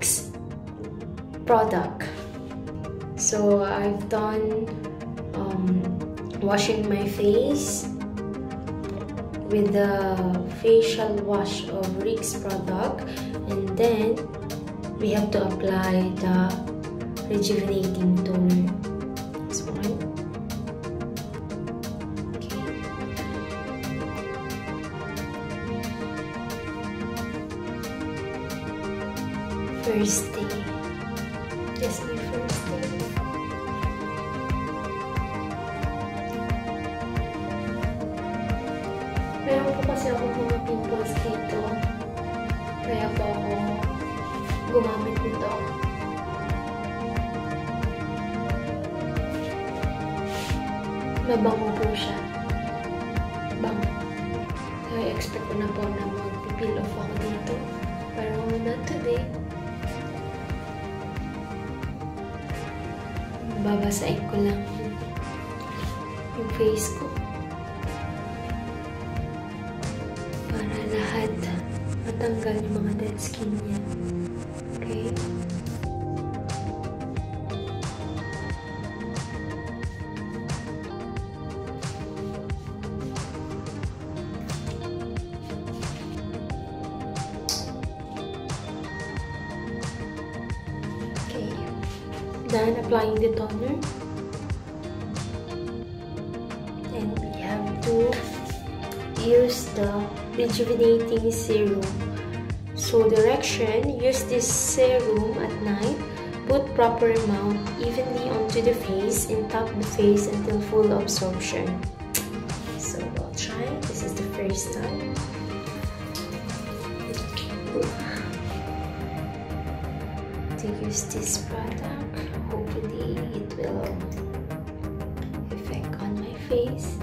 uh, product. So I've done um, washing my face with the facial wash of Rix product and then we have to apply the rejuvenating toner. Ako pimples dito. Kaya po ako gumamit nito. Mabango po siya. Bango. Kaya expect ko na po na mag-peel off ako dito. Pero not today. Babasain ko lang yung face ko. Matanggal yung mga dead skin niya. Okay? Okay. Done applying the toner. And we have to use the rejuvenating serum. So direction, use this serum at night. Put proper amount evenly onto the face and tap the face until full absorption. So I'll try. This is the first time. To use this product, hopefully it will effect on my face.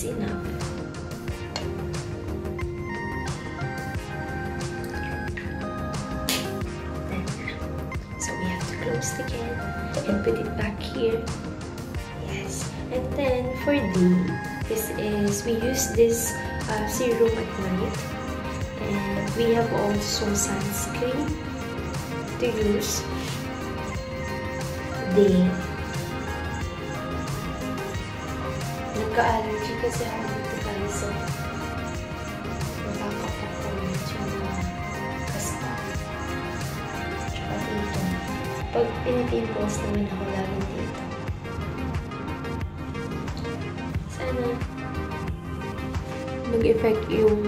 That's enough. So we have to close the can and put it back here. Yes. And then for D, this is, we use this uh, serum at night. And we have also sunscreen to use. Day. Nagka-allergy kasi ako dito guys. So, nakakapag ko medyo na kasta. Tsaka dito. Pag pinipimples naman ako lagi dito. Sana mag-effect yung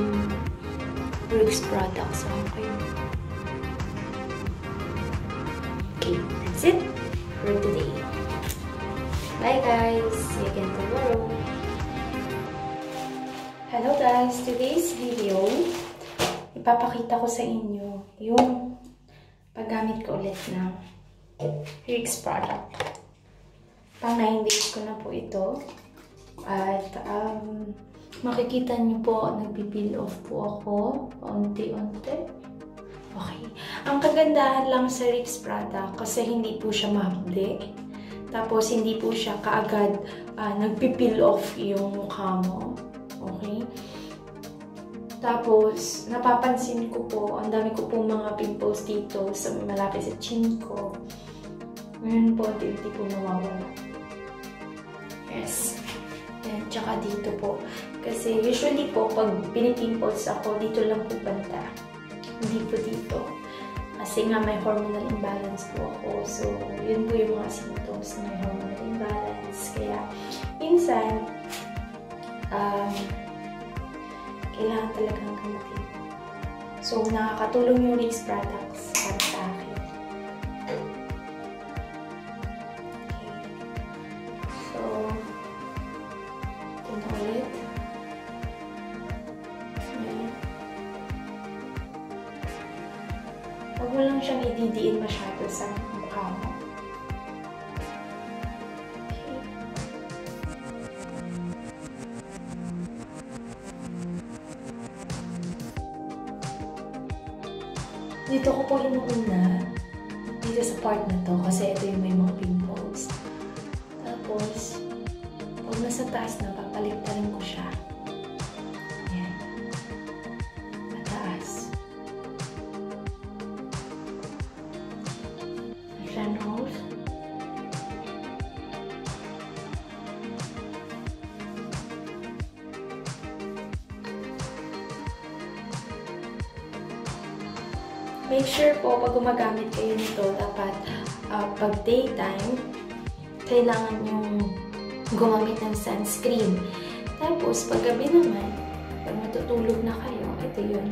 Rix product sa akin. Okay, that's it for today. Bye guys! Hello guys! Today's video, ipapakita ko sa inyo yung paggamit ko ulit ng Rix product. Pang 9 days ko na po ito. At um, makikita niyo po, nagpipil off po ako paunti-unti. Okay. Ang kagandahan lang sa Rix product kasi hindi po siya mahapde. Tapos, hindi po siya kaagad uh, nagpipil off yung mukha mo. Okay? Tapos, napapansin ko po, ang dami ko pong mga pimples dito sa malapit sa chin ko. Ngayon po, hindi po nawawala. Yes. Yan, tsaka dito po. Kasi usually po, pag pinipimples ako, dito lang po banda. Hindi po dito. Kasi nga may hormonal imbalance po ako. So, yun po yung mga symptoms na may hormonal imbalance. Kaya, minsan, um, kailangan talagang gamitin. So, nakakatulong yung Race products para sa akin. Okay. So, ito ulit. Okay. Huwag mo lang siyang ididiin masyado sa mukha mo. Dito ko po inuuna, dito sa part na to, kasi ito yung may mga pimples. Tapos, pag nasa taas na, papaliktarin ko siya. Po, pag gumagamit kayo nito, dapat uh, pag daytime, kailangan yung gumamit ng sunscreen. Tapos, pag gabi naman, pag matutulog na kayo, ito yun.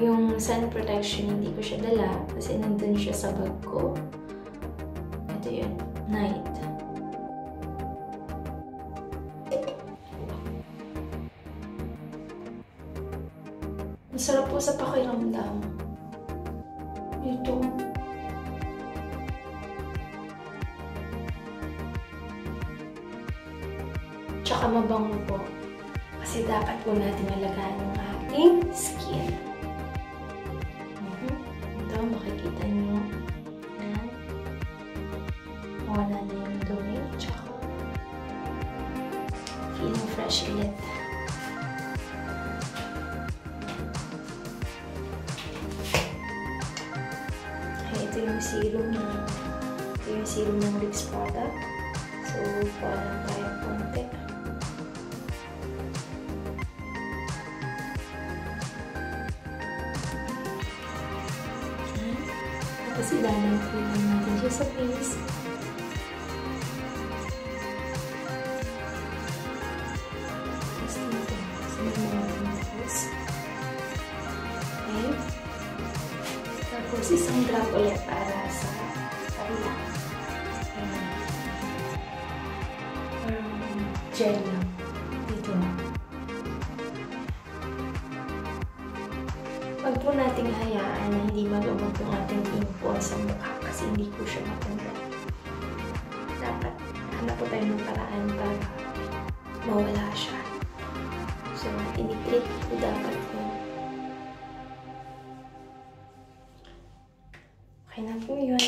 Yung sun protection, hindi ko siya dala kasi nandun siya sa bag ko. Ito yun, night. Masarap po sa pakiramdam. Po natin alagaan yung ating skin. Mhm. Ito, makikita nyo. Ayan. Wala na yung dumi. Tsaka feeling fresh ulit. Okay, ito yung serum na ito yung serum ng Rix product. So, lang tayo konti. Pimples. Okay. Tapos isang drop ulit para sa kabila. Ayan. Parang gel lang. Dito na. Huwag po nating hayaan na hindi magamot yung ating pimple sa mukha kasi hindi po siya matanggal. Dapat hanap po tayo ng paraan para mawala siya. So, inipilit po dapat yun. Okay na po yun.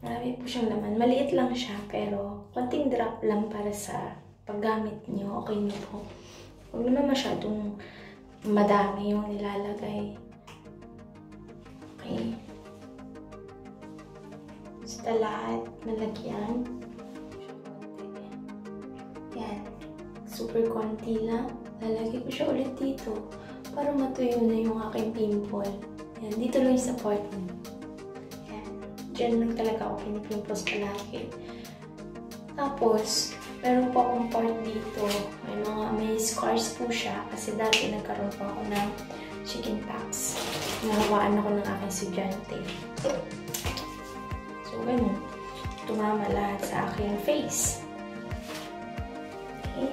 Marami po siyang laman. Maliit lang siya, pero konting drop lang para sa paggamit niyo. Okay na po. Huwag naman masyadong madami yung nilalagay. Basta lahat nalagyan. Yan. Super konti lang. Lalagay ko siya ulit dito para matuyo na yung aking pimple. Yan. Dito lang sa part mo. Yan. Diyan lang talaga ako pinipimples palagi. Tapos, meron po akong part dito. May mga, may scars po siya kasi dati nagkaroon po ako ng chicken pox. Nahawaan ako ng aking estudyante. So, ganun. Tumama lahat sa aking face. Okay.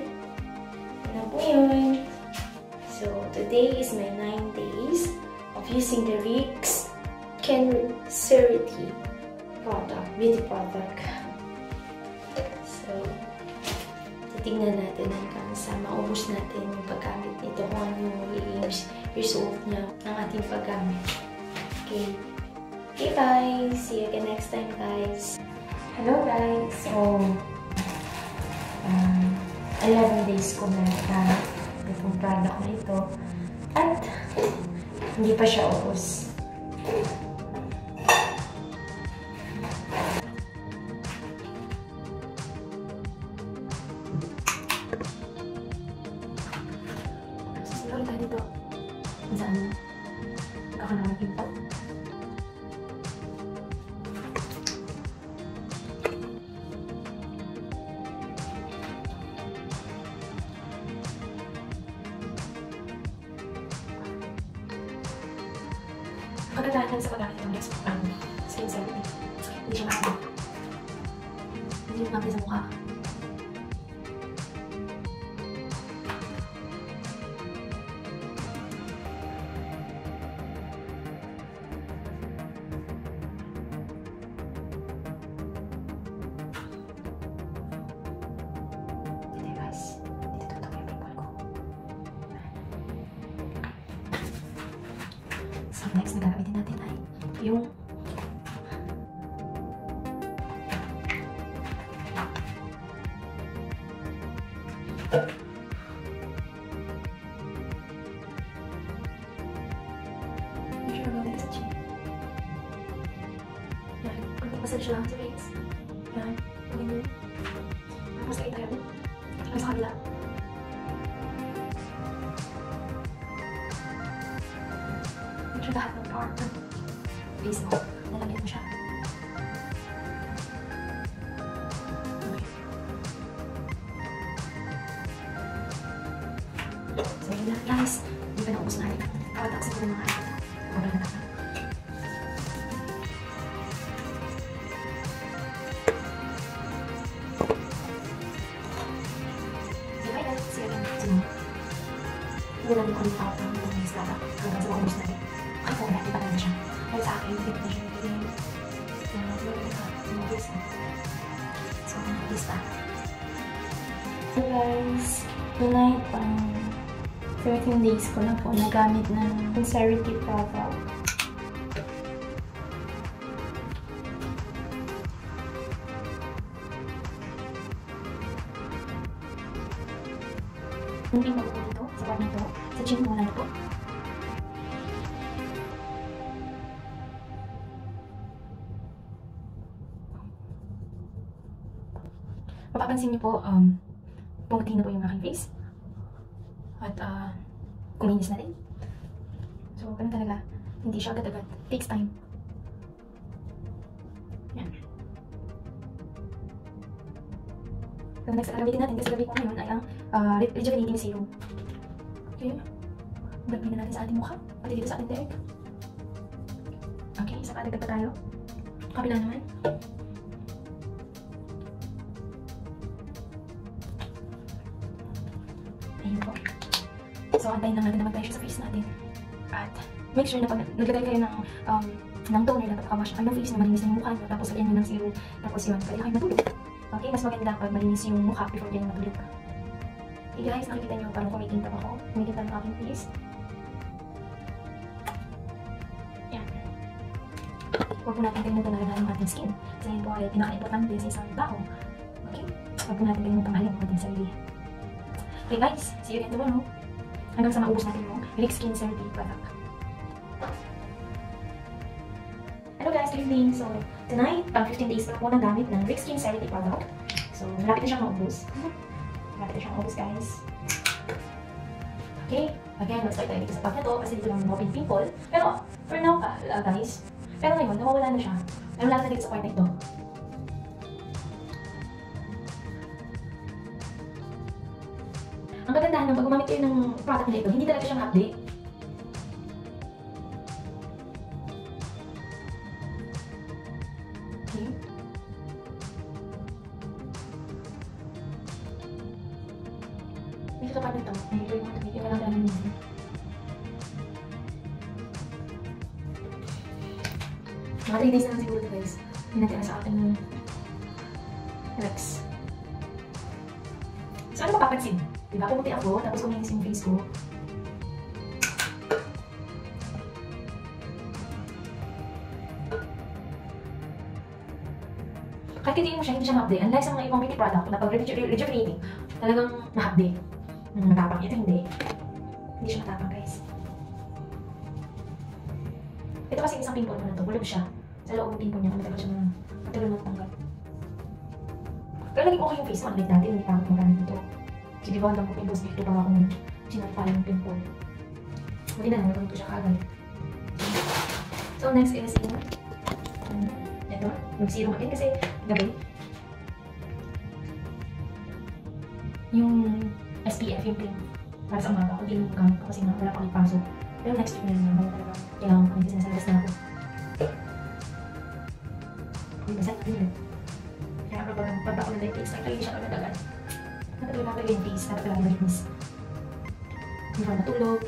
Ano po yun? So, today is my 9 days of using the Rix Cancerity product, beauty product. So, titignan natin hanggang sa maubos natin yung paggamit nito kung ano yung magiging result niya ng ating paggamit. Okay. Okay, guys. See you again next time, guys. Hello, guys. So, um, 11 days ko na na itong product na ito. At, hindi pa siya ubos. Yes, ang same-same. Hindi siya maano. Hindi siya natin sa mukha. So, next na gagamitin natin ay yung massage lang sa face. Yan. Ganyan. Tapos kayo tayo. Ang sa kabila. Ng part ng face Lista. So guys, tonight, pang 13 days ko na po nagamit ng Sincerity product. Mapapansin niyo po, um, pumuti na po yung aking face. At, ah, kuminis na rin. So, ganun talaga. Hindi siya agad-agad. Takes time. Yan. So, next na gamitin natin kasi gabi ko ngayon ay ang uh, rejuvenating serum. Okay. Gagawin na natin sa ating mukha. Pati dito sa ating direct. Okay, isa pa dagdag pa tayo. Kabila naman. Ayun po. So, antayin lang natin na mag-pressure sa face natin. At make sure na pag naglagay kayo ng, um, ng toner, dapat nakawash kayo ng face na malinis na yung mukha nyo. Tapos lagyan nyo ng serum. Tapos yun, pwede kayo matulog. Okay, mas maganda pag malinis yung mukha before kayo matulog. Okay guys, nakikita nyo parang kumikintab ako. Kumikintab ang aking face. Huwag po natin kalimutan na ang ating skin. Kasi yun po ay pinaka-importante sa isang tao. Okay? Huwag po natin kalimutan mahalin ang ating sarili. Okay guys, see you again tomorrow. Hanggang sa maubos natin yung Rick Skin Therapy product. Hello guys, good evening. So, tonight, pang 15 days na po nagamit ng Rick Skin Therapy product. So, malapit na siyang maubos. malapit na siyang maubos guys. Okay, again, mag-start tayo dito sa pack na to kasi dito lang mga pimple. Pero, for now, uh, guys, pero ngayon, nawawala na siya. Ano lang na dito sa part na ito. Ang kagandahan ng pag gumamit kayo ng product na ito, hindi talaga siyang update. Kahit hindi mo siya, hindi siya ma-update. Unlike sa mga ibang beauty product na pag reju- rejuvenating, talagang ma-update. Hmm, matapang. Ito hindi. Hindi siya matapang, guys. Ito kasi isang pimple ko na to. Bulog siya. Sa loob ng pimple niya, matagal siya na matagal matanggal. Pero naging okay yung face ko. Unlike dati, hindi pa ako gumagamit nito. Kasi di ba, ang dami ko pimples dito para akong sinalpala ng pimple. Buti na, nagawin ko siya kaagad. So, next is yung um, again kasi gabi. Yung SPF, yung cream, para sa umaga, hindi yung gamit ko kasi nga wala pang ipasok. Pero next week na yun, naman talaga. Kailangan ko kasi nasa labas na ako. Hindi ba sa'yo? Hindi. Kaya kapag pagbaon na yung face, nagtagin siya agad agad. Dapat wala talaga yung face, dapat talaga malinis. Hindi ka matulog.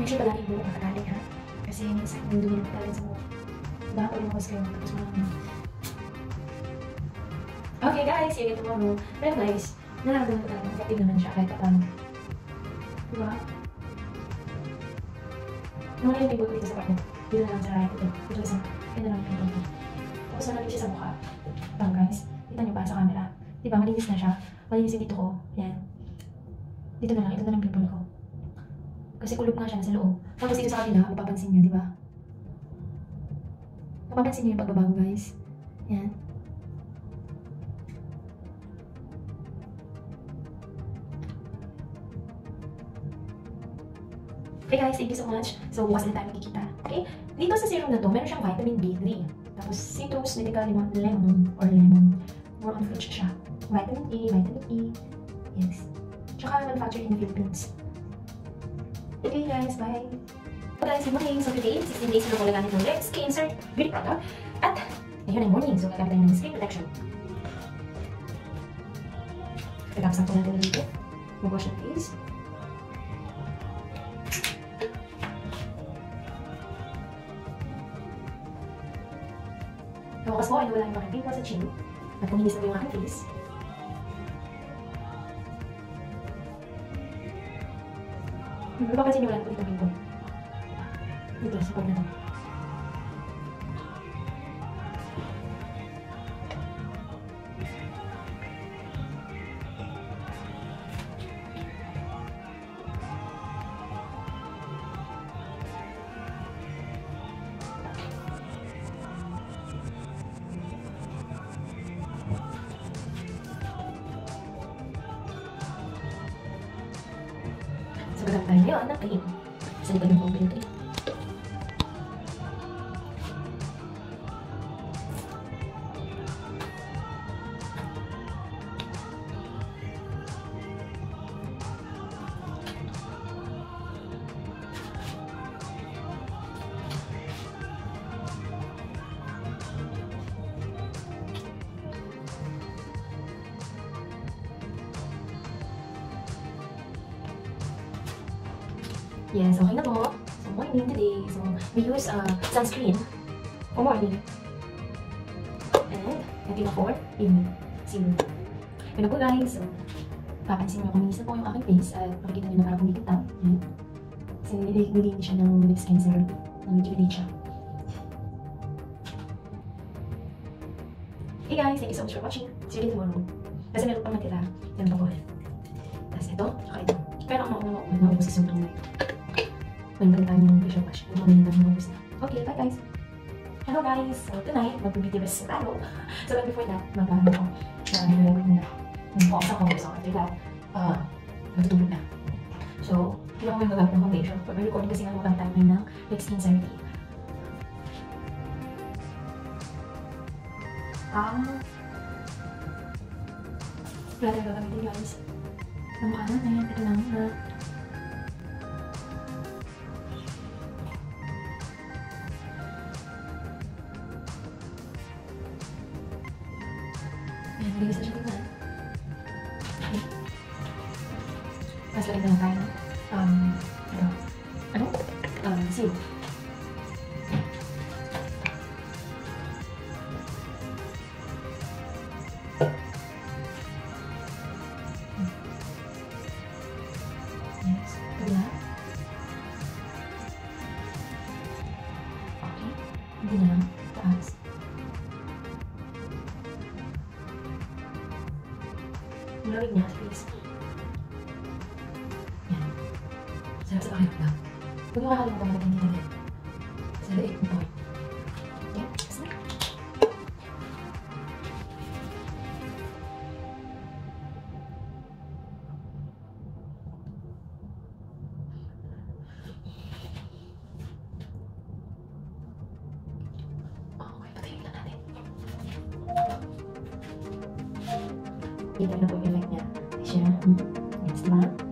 Make sure palagi buhok nakatali ha. Kasi minsan, yung dumi nakatali sa buhok. Baka pag lumakas kayo, tapos mga Okay guys, you again tomorrow. Pero guys, nararamdaman ko talaga, effective naman siya kahit paano. Diba? Nung yung pimple ko dito sa part na, dito na lang sa right ito. Dito isa, yun na lang yung pimple ko. Tapos nalagay siya sa mukha. Bang guys, kita niyo ba sa camera? Diba, malinis na siya. Malinis yung dito ko. Yan. Dito na lang, ito na lang pimple ko. Kasi kulog nga siya sa loob. Tapos dito sa kabila, mapapansin niyo, di ba? Mapapansin niyo yung pagbabago guys. Yan. Okay guys, thank you so much. So, bukas na tayo magkikita. Okay? Dito sa serum na to, meron siyang vitamin B3. Tapos, citrus, medical lemon, lemon or lemon. More on fruits siya. Vitamin A, vitamin E. Yes. Tsaka manufactured in the Philippines. Okay guys, bye! So guys, good morning. So today, 16 days na po gagamit ng Rex Skin Beauty Product. At, ayun ang morning. So gagamit tayo ng skin protection. Pagkakasang po natin dito. Mag-wash ng face. Nawakas ko ay nawala yung mga pimple sa chin. At kuminis na yung aking face. Mapapansin niyo po dito pimple. Dito, sa pag na to. So, gagamit tayo ng cream. Sa likod ng pump yung for morning. And, ito na for evening. Zero. Yun na po guys. So, papansin nyo, na po yung aking face at makikita nyo na parang kumikita. Kasi nililinis siya ng Lip Skin Serum. Nang-rejuvenate siya. Hey guys, thank you so much for watching. See you again tomorrow. Kasi meron pang natira. Yan pa po. Tapos ito, tsaka ito. Pero ang mauna mauna, naubos kasi yung tangay. Meron ng facial wash. Yung mga nila naubos na. Okay, bye guys. Hello guys. So tonight, rest na tayo. So but before that, mag-ano ko. Nag-record muna. Nag-focus ako. So after that, uh, matutulog na. So, hindi ako may magamit ng foundation. Pag may recording kasi nga tayo ngayon ng Fix Skin Cerity. Ah. Wala tayo gagamitin guys. Ang mukha natin. Ito lang na. Hindi na lang. Taas. Malamig niya, please. Yan. Sarap sa pakiramdam. Huwag niyo kakalimutan malagyan niya agad. Kita na po yung light niya. Siya. Yes, diba?